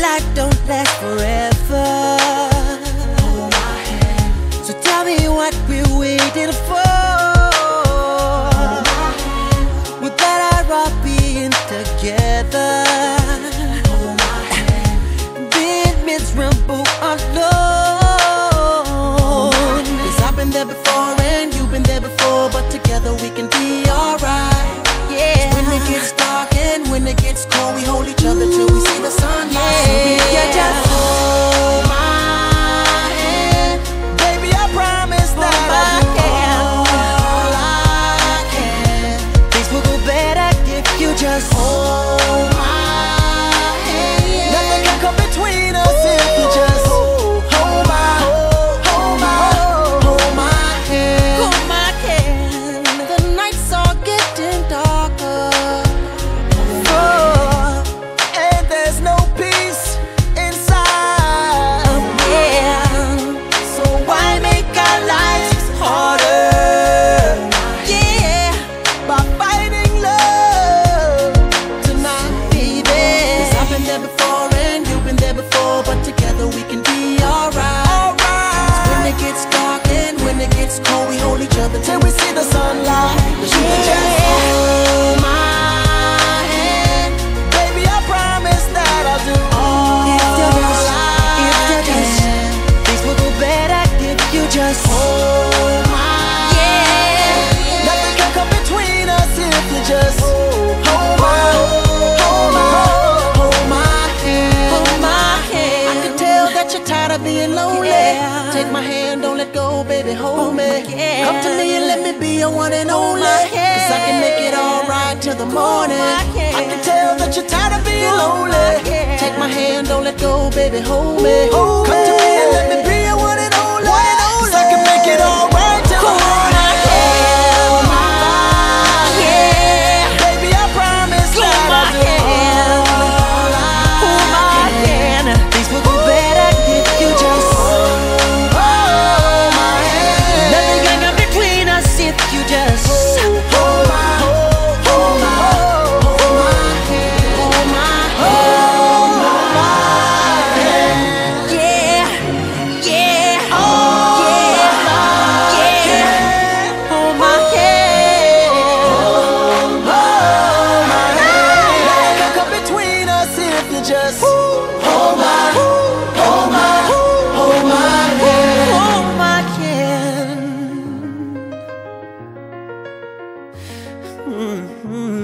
life don't last forever. So tell me what we're waiting for. Hold my hand. We're better off being together. Hold. Being miserable alone. Cause I've been there before and you've been there before, but together we can do just hold you're tired of being lonely. Yeah. Take my hand, don't let go, baby, hold oh me. Yeah. Come to me and let me be your one and only. Cause I can make it all right till the morning. I can tell that you're tired of being lonely. Take my hand, don't let go, baby, hold me. Hold just hold my, hold my, hold my hand. Hold my hand. Mhm.